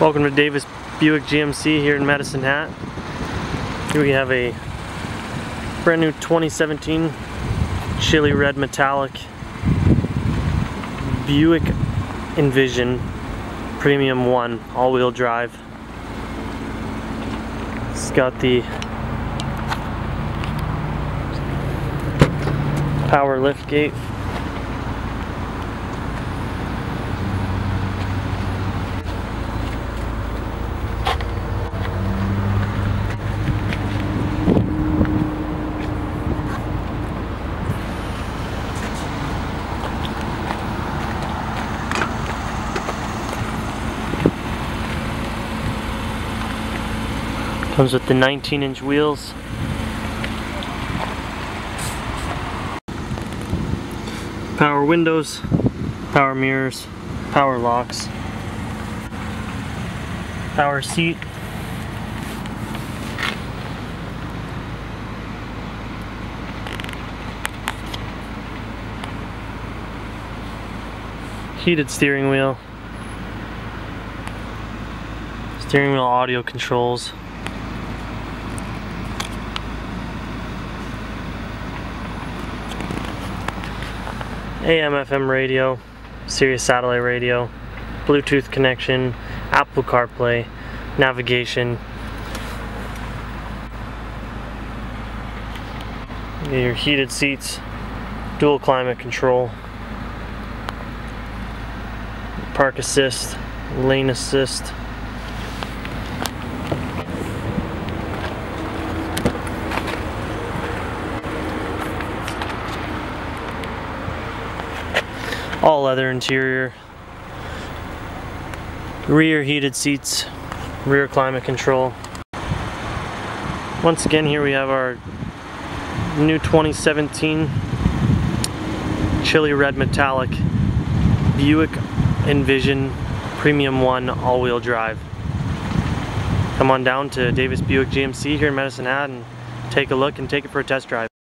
Welcome to Davis Buick GMC here in Medicine Hat. Here we have a brand new 2017 chili red metallic Buick Envision Premium 1 all-wheel drive. It's got the power lift gate Comes with the 19 inch wheels. Power windows, power mirrors, power locks, power seat. Heated steering wheel. Steering wheel audio controls. AM FM radio, Sirius satellite radio, Bluetooth connection, Apple CarPlay, navigation. Your heated seats, dual climate control, park assist, lane assist. All leather interior. Rear heated seats. Rear climate control. Once again here we have our new 2017 chili red metallic Buick Envision Premium 1 all-wheel drive. Come on down to Davis Buick GMC here in Medicine Hat and take a look and take it for a test drive